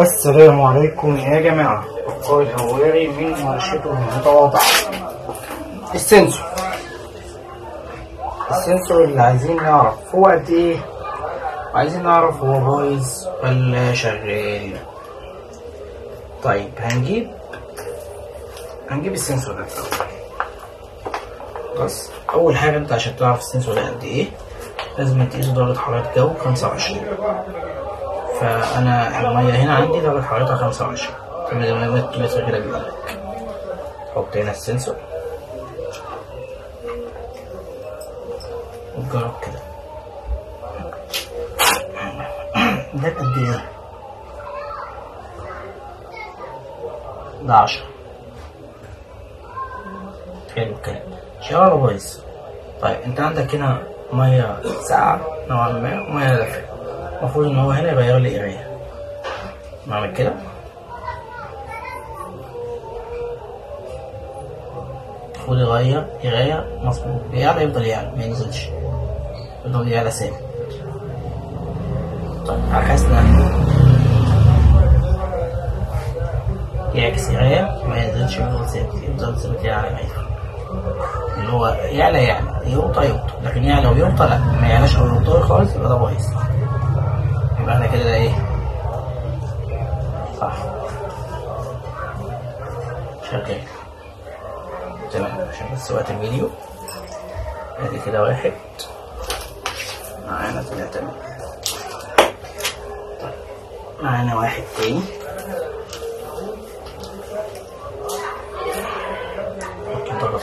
السلام عليكم يا جماعة. القائد الهواري من ورشته المتواضعة السنسور. السنسور اللي عايزين نعرف هو قد إيه؟ وعايزين نعرف هو بايظ ولا شغال. طيب هنجيب هنجيب السنسور ده. بس أول حاجة أنت عشان تعرف السنسور ده قد إيه لازم تقيس درجة حرارة الجو خمسة وعشرين فأنا المية هنا عندي درجة حرارتها 25 زي ما المتر كده بيقول لك حط هنا السنسور. وجرب كده. ده قد إيه؟ ده 10 حلو كده شغال بايظ طيب أنت عندك هنا مية ساقعة نوعا ما وميه دافية. المفروض إن هو هنا يبقى يغلي قرايه نعمل كده المفروض يغير قرايه مظبوط. بيعلى يفضل يعلى ما ينزلش. يفضل يعلى ثابت طيب عكسنا. يعكس قرايه ما ينزلش يفضل ثابت. يفضل ثابت يعلى ما يفضل اللي هو يعلى يعلى. يوطى يوطى لكن يعلى ويوطى لا. ما يعلاش أو يوطى خالص يبقى ده بايظ. كده ده إيه؟ صح. شغال تمام. عشان بس وقت الفيديو. أدي كده واحد. معانا تلاتة. طيب معانا واحد تاني حط درجة حرارة خمسة وعشرين طبعا ويروح يرجع من بعد ويبتدي يقول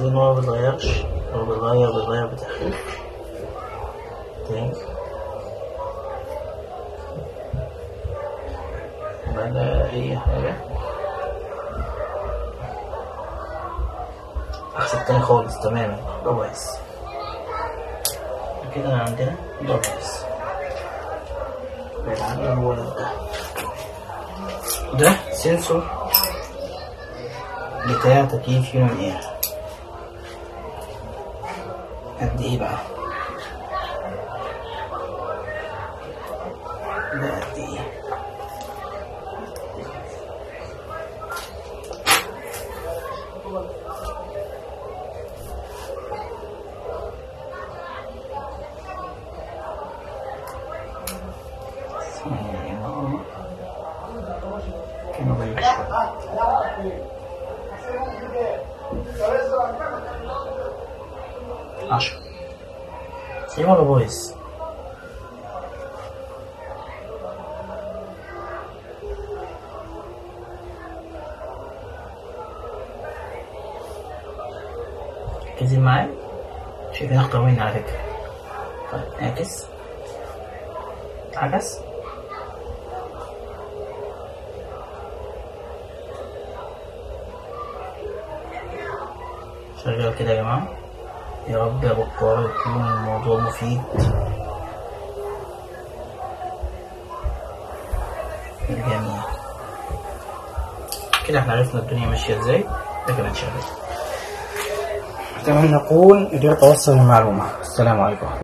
ان هو مبيتغيرش هو بيتغير بيتغير بتخفيف تاني ولا أي حاجة أحسن التاني خالص تماما بايظ كده عندنا بعيد عن الولد ده. ده؟ سنسور بتاع تكييف يوم اير قد إيه بقى ده 10 سيما فويس ركزي معايا شايفين اخضر وين على فكرة طيب نعكس عكس شغال كده يا جماعة يا رب يا بكار يكون الموضوع مفيد. للجميع كده إحنا عرفنا الدنيا ماشية إزاي ده كمان شغال. أتمنى أكون قدرت أوصل المعلومة. السلام عليكم.